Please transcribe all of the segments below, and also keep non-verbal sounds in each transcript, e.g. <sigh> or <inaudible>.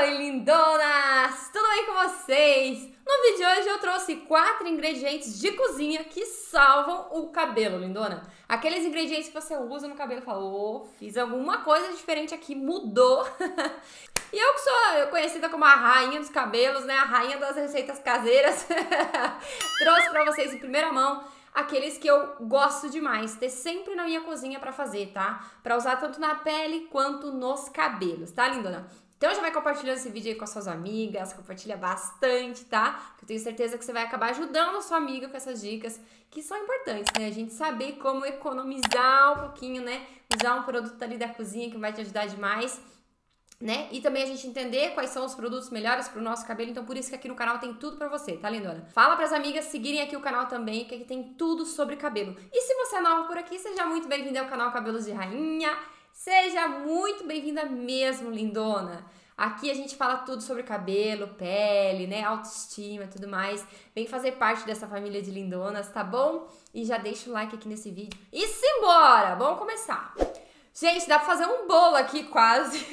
Oi, lindonas! Tudo bem com vocês? No vídeo de hoje eu trouxe quatro ingredientes de cozinha que salvam o cabelo, lindona. Aqueles ingredientes que você usa no cabelo e fala, oh, fiz alguma coisa diferente aqui, mudou. <laughs> e eu que sou conhecida como a rainha dos cabelos, né? A rainha das receitas caseiras. <laughs> trouxe pra vocês em primeira mão aqueles que eu gosto demais, ter sempre na minha cozinha para fazer, tá? Para usar tanto na pele quanto nos cabelos, tá, lindona? Então já vai compartilhando esse vídeo aí com as suas amigas, compartilha bastante, tá? Porque eu tenho certeza que você vai acabar ajudando a sua amiga com essas dicas que são importantes, né? A gente saber como economizar um pouquinho, né? Usar um produto ali da cozinha que vai te ajudar demais né? E também a gente entender quais são os produtos melhores para o nosso cabelo. Então, por isso que aqui no canal tem tudo para você, tá, lindona? Fala para as amigas seguirem aqui o canal também, que aqui tem tudo sobre cabelo. E se você é nova por aqui, seja muito bem-vinda ao canal Cabelos de Rainha. Seja muito bem-vinda mesmo, lindona. Aqui a gente fala tudo sobre cabelo, pele, né, autoestima tudo mais. Vem fazer parte dessa família de lindonas, tá bom? E já deixa o like aqui nesse vídeo. E simbora! Vamos começar! Gente, dá pra fazer um bolo aqui quase.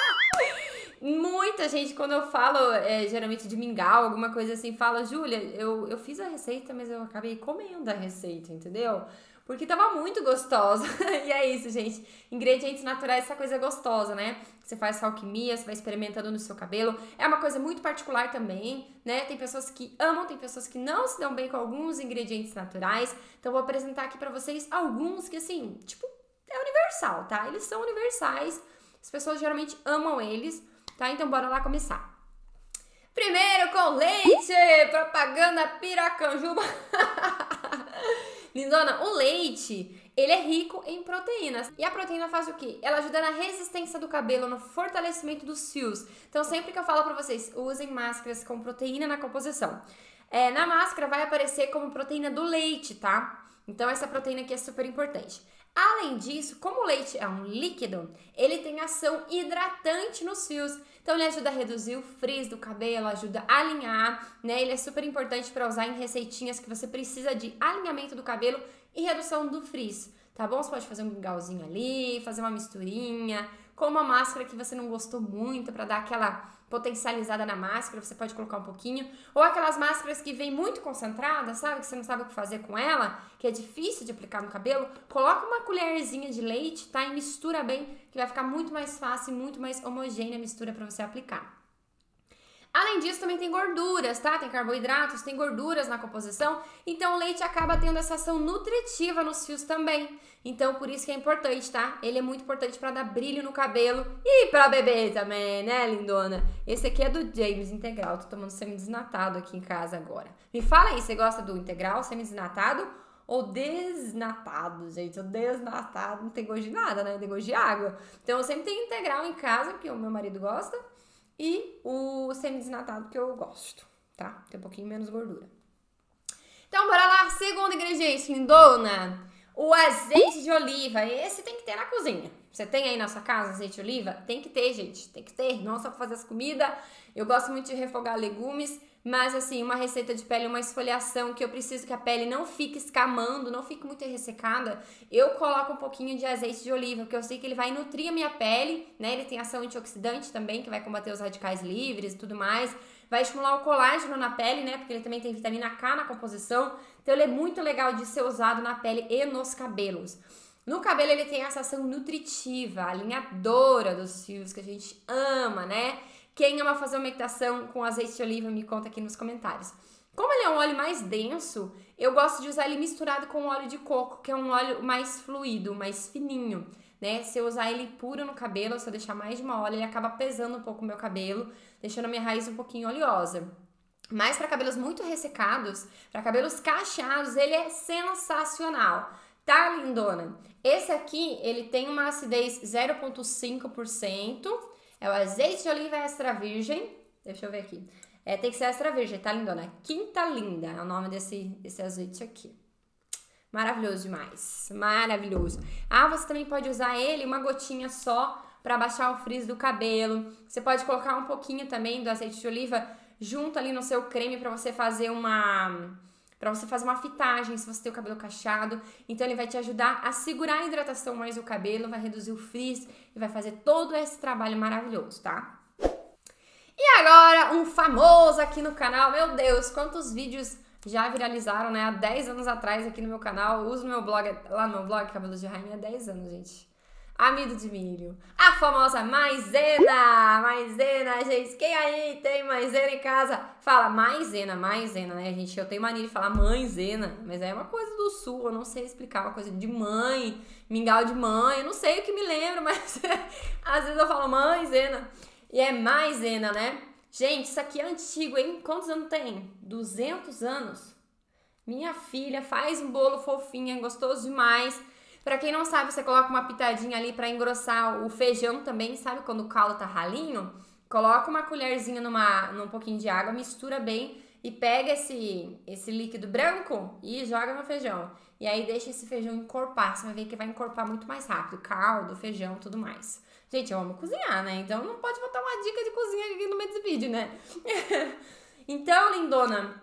<laughs> Muita gente, quando eu falo é, geralmente de mingau, alguma coisa assim, fala, Júlia, eu, eu fiz a receita, mas eu acabei comendo a receita, entendeu? Porque tava muito gostosa. <laughs> e é isso, gente. Ingredientes naturais, essa coisa gostosa, né? Você faz alquimia, você vai experimentando no seu cabelo. É uma coisa muito particular também, né? Tem pessoas que amam, tem pessoas que não se dão bem com alguns ingredientes naturais. Então, vou apresentar aqui para vocês alguns que, assim, tipo, é universal, tá? Eles são universais. As pessoas geralmente amam eles, tá? Então, bora lá começar. Primeiro com leite, propaganda piracanjuba. <laughs> Lindona, o leite, ele é rico em proteínas. E a proteína faz o quê? Ela ajuda na resistência do cabelo, no fortalecimento dos fios. Então, sempre que eu falo para vocês, usem máscaras com proteína na composição. É, na máscara vai aparecer como proteína do leite, tá? Então, essa proteína aqui é super importante. Além disso, como o leite é um líquido, ele tem ação hidratante nos fios. Então ele ajuda a reduzir o frizz do cabelo, ajuda a alinhar, né? Ele é super importante para usar em receitinhas que você precisa de alinhamento do cabelo e redução do frizz, tá bom? Você pode fazer um galzinho ali, fazer uma misturinha, com uma máscara que você não gostou muito para dar aquela potencializada na máscara, você pode colocar um pouquinho. Ou aquelas máscaras que vem muito concentradas, sabe? Que você não sabe o que fazer com ela, que é difícil de aplicar no cabelo. Coloca uma colherzinha de leite, tá? E mistura bem, que vai ficar muito mais fácil e muito mais homogênea a mistura para você aplicar. Além disso, também tem gorduras, tá? Tem carboidratos, tem gorduras na composição, então o leite acaba tendo essa ação nutritiva nos fios também. Então, por isso que é importante, tá? Ele é muito importante para dar brilho no cabelo e para beber também, né, lindona? Esse aqui é do James Integral. Tô tomando semi-desnatado aqui em casa agora. Me fala aí, você gosta do integral, semi-desnatado ou desnatado, gente? O desnatado não tem gosto de nada, né? Tem gosto de água. Então, eu sempre tenho integral em casa, porque o meu marido gosta e o semi-desnatado que eu gosto, tá? Tem um pouquinho menos gordura. Então, bora lá. Segundo ingrediente, lindona. O azeite de oliva. Esse tem que ter na cozinha. Você tem aí na sua casa azeite de oliva? Tem que ter, gente. Tem que ter. Não só pra fazer as comidas. Eu gosto muito de refogar legumes. Mas, assim, uma receita de pele, uma esfoliação que eu preciso que a pele não fique escamando, não fique muito ressecada, eu coloco um pouquinho de azeite de oliva, porque eu sei que ele vai nutrir a minha pele, né? Ele tem ação antioxidante também, que vai combater os radicais livres e tudo mais. Vai estimular o colágeno na pele, né? Porque ele também tem vitamina K na composição. Então, ele é muito legal de ser usado na pele e nos cabelos. No cabelo, ele tem essa ação nutritiva, alinhadora dos fios, que a gente ama, né? Quem ama fazer uma meditação com azeite de oliva, me conta aqui nos comentários. Como ele é um óleo mais denso, eu gosto de usar ele misturado com óleo de coco, que é um óleo mais fluido, mais fininho, né? Se eu usar ele puro no cabelo, se eu deixar mais de uma hora, ele acaba pesando um pouco o meu cabelo, deixando a minha raiz um pouquinho oleosa. Mas para cabelos muito ressecados, para cabelos cacheados, ele é sensacional. Tá, lindona? Esse aqui, ele tem uma acidez 0.5%, é o azeite de oliva extra virgem. Deixa eu ver aqui. É, tem que ser extra virgem, tá lindona? Quinta Linda é o nome desse, desse azeite aqui. Maravilhoso demais. Maravilhoso. Ah, você também pode usar ele uma gotinha só para baixar o frizz do cabelo. Você pode colocar um pouquinho também do azeite de oliva junto ali no seu creme para você fazer uma para você fazer uma fitagem se você tem o cabelo cacheado. Então ele vai te ajudar a segurar a hidratação mais do cabelo, vai reduzir o frizz e vai fazer todo esse trabalho maravilhoso, tá? E agora, um famoso aqui no canal. Meu Deus, quantos vídeos já viralizaram, né? Há 10 anos atrás aqui no meu canal. Uso meu blog, lá no meu blog, Cabelos de Rainha, há 10 anos, gente. Amido de milho. A famosa maisena! Maisena, gente. Quem aí tem maisena em casa? Fala maisena, maisena, né, gente? Eu tenho mania de falar mãezena, mas é uma coisa do sul, eu não sei explicar. Uma coisa de mãe, mingau de mãe, eu não sei o que me lembro, <laughs> mas às vezes eu falo mãezena. E é maisena, né? Gente, isso aqui é antigo, hein? Quantos anos tem? 200 anos? Minha filha faz um bolo fofinho, é gostoso demais. Para quem não sabe, você coloca uma pitadinha ali para engrossar o feijão também, sabe quando o caldo tá ralinho? Coloca uma colherzinha numa, num pouquinho de água, mistura bem e pega esse, esse líquido branco e joga no feijão. E aí deixa esse feijão encorpar, você vai ver que vai encorpar muito mais rápido, caldo, feijão, tudo mais. Gente, eu amo cozinhar, né? Então não pode botar uma dica de cozinha aqui no meio desse vídeo, né? <laughs> então, lindona,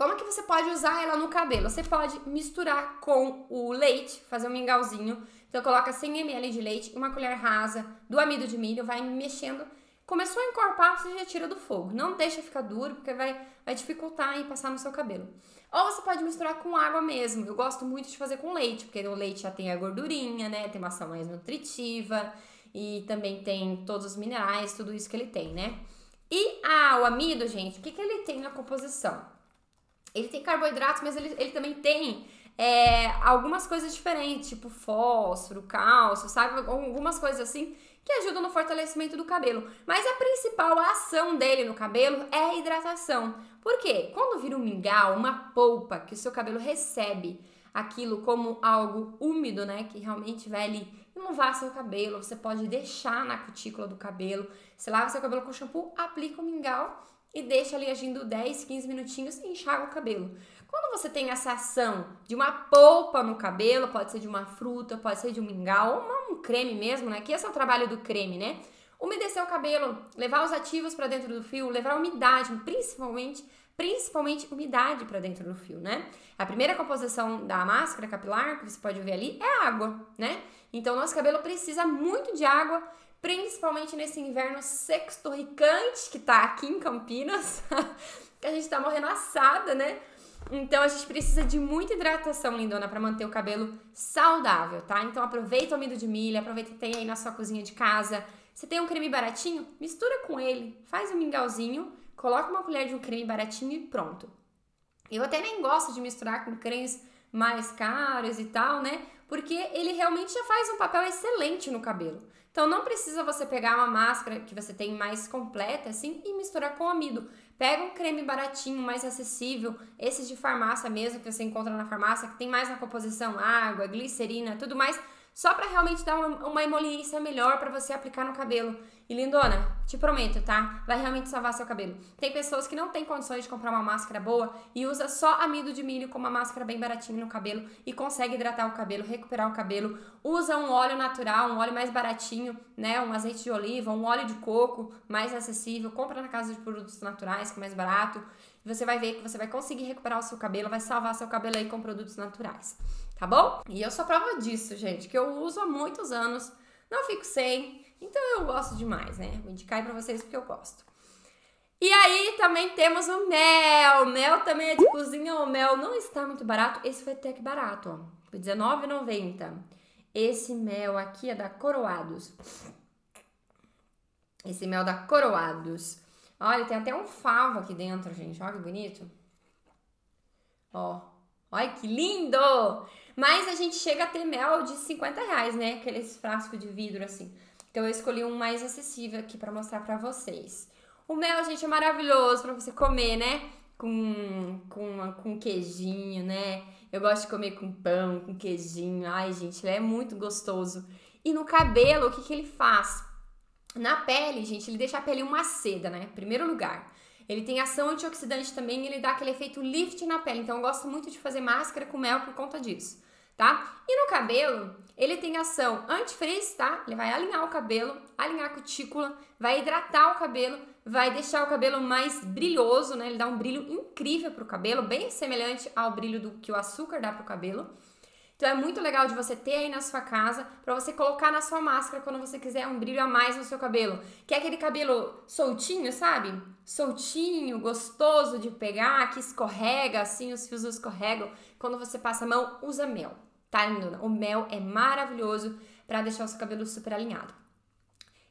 como que você pode usar ela no cabelo? Você pode misturar com o leite, fazer um mingauzinho. Então coloca 100 ml de leite, uma colher rasa do amido de milho, vai mexendo. Começou a encorpar, você já tira do fogo. Não deixa ficar duro, porque vai, vai dificultar em passar no seu cabelo. Ou você pode misturar com água mesmo. Eu gosto muito de fazer com leite, porque o leite já tem a gordurinha, né? Tem uma ação mais nutritiva e também tem todos os minerais, tudo isso que ele tem, né? E ah, o amido, gente, o que, que ele tem na composição? Ele tem carboidratos, mas ele, ele também tem é, algumas coisas diferentes, tipo fósforo, cálcio, sabe? Algumas coisas assim que ajudam no fortalecimento do cabelo. Mas a principal ação dele no cabelo é a hidratação. Por quê? Quando vira um mingau, uma polpa que o seu cabelo recebe aquilo como algo úmido, né? Que realmente vai ali imovar seu cabelo, você pode deixar na cutícula do cabelo. Você lava seu cabelo com shampoo, aplica o mingau e deixa ali agindo 10, 15 minutinhos e enxaga o cabelo. Quando você tem essa ação de uma polpa no cabelo, pode ser de uma fruta, pode ser de um mingau, ou um creme mesmo, né? Que esse é o trabalho do creme, né? Umedecer o cabelo, levar os ativos para dentro do fio, levar umidade, principalmente, principalmente umidade para dentro do fio, né? A primeira composição da máscara capilar, que você pode ver ali, é água, né? Então, nosso cabelo precisa muito de água principalmente nesse inverno sextorricante que tá aqui em Campinas, <laughs> que a gente tá morrendo assada, né? Então a gente precisa de muita hidratação, lindona, para manter o cabelo saudável, tá? Então aproveita o amido de milho, aproveita que tem aí na sua cozinha de casa. Você tem um creme baratinho? Mistura com ele, faz um mingauzinho, coloca uma colher de um creme baratinho e pronto. Eu até nem gosto de misturar com cremes mais caros e tal, né? Porque ele realmente já faz um papel excelente no cabelo. Então não precisa você pegar uma máscara que você tem mais completa assim e misturar com amido. Pega um creme baratinho, mais acessível, esses de farmácia mesmo que você encontra na farmácia, que tem mais na composição água, glicerina, tudo mais só para realmente dar uma, uma emoliência melhor para você aplicar no cabelo. E lindona, te prometo, tá? Vai realmente salvar seu cabelo. Tem pessoas que não têm condições de comprar uma máscara boa e usa só amido de milho como uma máscara bem baratinha no cabelo e consegue hidratar o cabelo, recuperar o cabelo. Usa um óleo natural, um óleo mais baratinho, né? Um azeite de oliva, um óleo de coco mais acessível. Compra na casa de produtos naturais, que é mais barato. Você vai ver que você vai conseguir recuperar o seu cabelo, vai salvar seu cabelo aí com produtos naturais tá bom? E eu sou prova disso, gente, que eu uso há muitos anos, não fico sem, então eu gosto demais, né? Vou indicar aí pra vocês porque eu gosto. E aí também temos o mel. Mel também é de cozinha. O mel não está muito barato. Esse foi até que barato, ó. Foi R$19,90. Esse mel aqui é da Coroados. Esse mel da Coroados. Olha, tem até um favo aqui dentro, gente. Olha que bonito. Ó. Olha que lindo! Mas a gente chega a ter mel de 50 reais, né? Aqueles frascos de vidro assim. Então eu escolhi um mais acessível aqui para mostrar para vocês. O mel, gente, é maravilhoso para você comer, né? Com, com, com queijinho, né? Eu gosto de comer com pão, com queijinho. Ai, gente, ele é muito gostoso. E no cabelo, o que, que ele faz? Na pele, gente, ele deixa a pele uma seda, né? Primeiro lugar. Ele tem ação antioxidante também, ele dá aquele efeito lift na pele. Então eu gosto muito de fazer máscara com mel por conta disso tá? E no cabelo, ele tem ação antifrizz, tá? Ele vai alinhar o cabelo, alinhar a cutícula, vai hidratar o cabelo, vai deixar o cabelo mais brilhoso, né? Ele dá um brilho incrível pro cabelo, bem semelhante ao brilho do que o açúcar dá pro cabelo. Então é muito legal de você ter aí na sua casa para você colocar na sua máscara quando você quiser um brilho a mais no seu cabelo. Que é aquele cabelo soltinho, sabe? Soltinho, gostoso de pegar, que escorrega, assim, os fios escorregam. Quando você passa a mão, usa mel, tá, lindona? O mel é maravilhoso para deixar o seu cabelo super alinhado.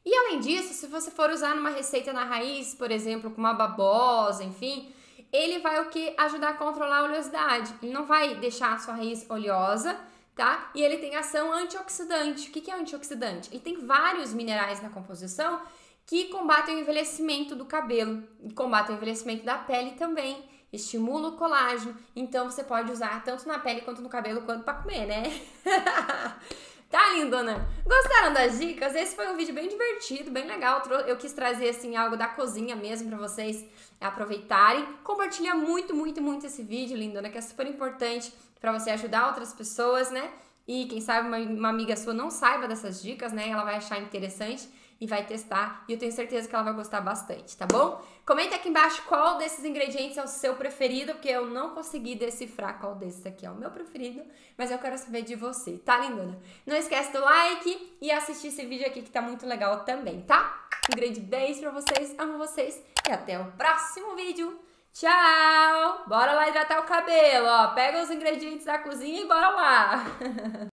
E além disso, se você for usar numa receita na raiz, por exemplo, com uma babosa, enfim, ele vai o que? Ajudar a controlar a oleosidade. Ele não vai deixar a sua raiz oleosa, tá? E ele tem ação antioxidante. O que é antioxidante? Ele tem vários minerais na composição que combatem o envelhecimento do cabelo combatem o envelhecimento da pele também. Estimula o colágeno, então você pode usar tanto na pele quanto no cabelo quanto para comer, né? <laughs> Tá, lindona? Gostaram das dicas? Esse foi um vídeo bem divertido, bem legal. Eu quis trazer, assim, algo da cozinha mesmo pra vocês aproveitarem. Compartilha muito, muito, muito esse vídeo, lindona, que é super importante para você ajudar outras pessoas, né? E quem sabe uma, uma amiga sua não saiba dessas dicas, né? Ela vai achar interessante e vai testar. E eu tenho certeza que ela vai gostar bastante, tá bom? Comenta aqui embaixo qual desses ingredientes é o seu preferido, porque eu não consegui decifrar qual desses aqui é o meu preferido, mas eu quero saber de você, tá, lindona? Não esquece do like e assistir esse vídeo aqui que tá muito legal também, tá? Um grande beijo pra vocês, amo vocês e até o próximo vídeo. Tchau! Bora lá hidratar o cabelo, ó. Pega os ingredientes da cozinha e bora lá! <laughs>